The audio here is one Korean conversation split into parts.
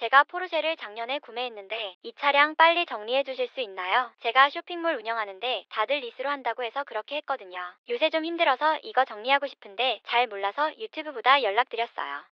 제가 포르쉐를 작년에 구매했는데 이 차량 빨리 정리해 주실 수 있나요? 제가 쇼핑몰 운영하는데 다들 리스로 한다고 해서 그렇게 했거든요. 요새 좀 힘들어서 이거 정리하고 싶은데 잘 몰라서 유튜브보다 연락드렸어요.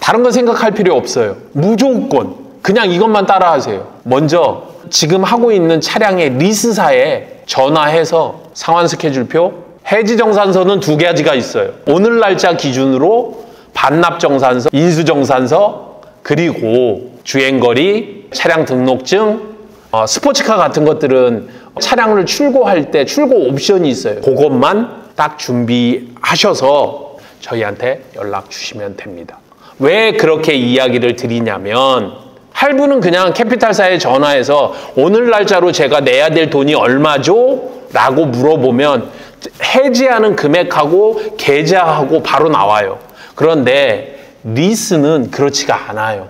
다른 거 생각할 필요 없어요. 무조건 그냥 이것만 따라하세요. 먼저 지금 하고 있는 차량의 리스사에 전화해서 상환 스케줄표 해지 정산서는 두 가지가 있어요. 오늘 날짜 기준으로 반납 정산서, 인수 정산서 그리고 주행거리, 차량 등록증, 어, 스포츠카 같은 것들은 차량을 출고할 때 출고 옵션이 있어요. 그것만 딱 준비하셔서 저희한테 연락 주시면 됩니다. 왜 그렇게 이야기를 드리냐면 할부는 그냥 캐피탈사에 전화해서 오늘 날짜로 제가 내야 될 돈이 얼마죠? 라고 물어보면 해지하는 금액하고 계좌하고 바로 나와요. 그런데 리스는 그렇지가 않아요.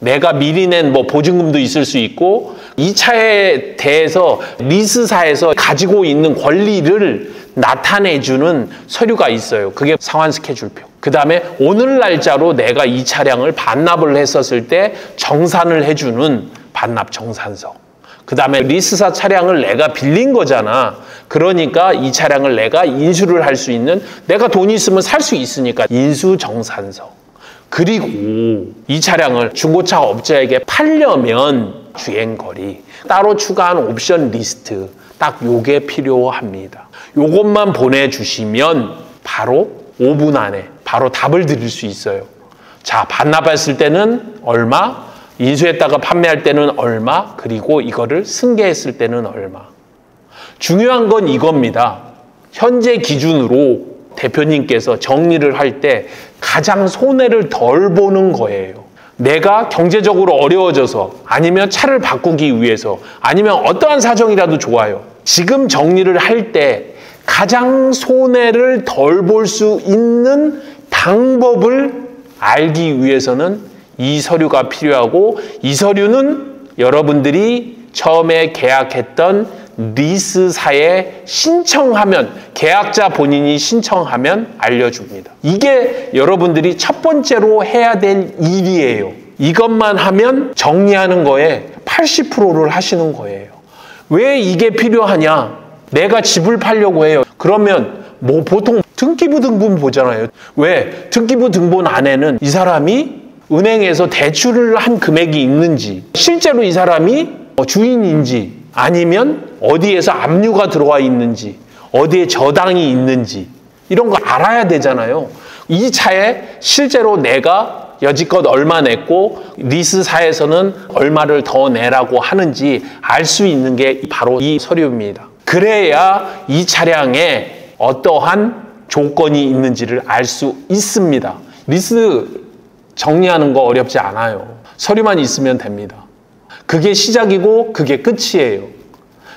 내가 미리 낸 뭐 보증금도 있을 수 있고 이 차에 대해서 리스사에서 가지고 있는 권리를 나타내주는 서류가 있어요. 그게 상환 스케줄표. 그 다음에 오늘 날짜로 내가 이 차량을 반납을 했었을 때 정산을 해주는 반납 정산서. 그 다음에 리스사 차량을 내가 빌린 거잖아. 그러니까 이 차량을 내가 인수를 할 수 있는 내가 돈이 있으면 살 수 있으니까 인수 정산서. 그리고 이 차량을 중고차 업자에게 팔려면 주행거리, 따로 추가한 옵션 리스트, 딱 요게 필요합니다. 요것만 보내주시면 바로 5분 안에 바로 답을 드릴 수 있어요. 자, 반납했을 때는 얼마, 인수했다가 판매할 때는 얼마, 그리고 이거를 승계했을 때는 얼마. 중요한 건 이겁니다. 현재 기준으로 대표님께서 정리를 할 때 가장 손해를 덜 보는 거예요. 내가 경제적으로 어려워져서 아니면 차를 바꾸기 위해서 아니면 어떠한 사정이라도 좋아요. 지금 정리를 할 때 가장 손해를 덜 볼 수 있는 방법을 알기 위해서는 이 서류가 필요하고 이 서류는 여러분들이 처음에 계약했던 리스사에 신청하면 계약자 본인이 신청하면 알려줍니다. 이게 여러분들이 첫 번째로 해야 될 일이에요. 이것만 하면 정리하는 거에 80%를 하시는 거예요. 왜 이게 필요하냐? 내가 집을 팔려고 해요. 그러면 뭐 보통 등기부 등본 보잖아요. 왜? 등기부 등본 안에는 이 사람이 은행에서 대출을 한 금액이 있는지, 실제로 이 사람이 주인인지, 아니면 어디에서 압류가 들어와 있는지, 어디에 저당이 있는지, 이런 거 알아야 되잖아요. 이 차에 실제로 내가 여지껏 얼마 냈고, 리스사에서는 얼마를 더 내라고 하는지 알 수 있는 게 바로 이 서류입니다. 그래야 이 차량에 어떠한 조건이 있는지를 알 수 있습니다. 리스 정리하는 거 어렵지 않아요. 서류만 있으면 됩니다. 그게 시작이고 그게 끝이에요.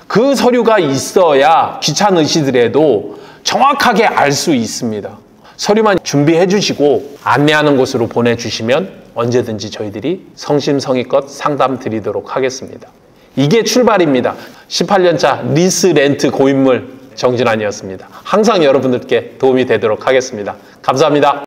그 서류가 있어야 귀찮으시더라도 정확하게 알 수 있습니다. 서류만 준비해 주시고 안내하는 곳으로 보내주시면 언제든지 저희들이 성심성의껏 상담 드리도록 하겠습니다. 이게 출발입니다. 18년차 리스 렌트 고인물 정진환이었습니다. 항상 여러분들께 도움이 되도록 하겠습니다. 감사합니다.